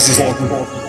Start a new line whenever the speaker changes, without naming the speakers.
This is